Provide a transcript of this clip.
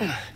Ugh.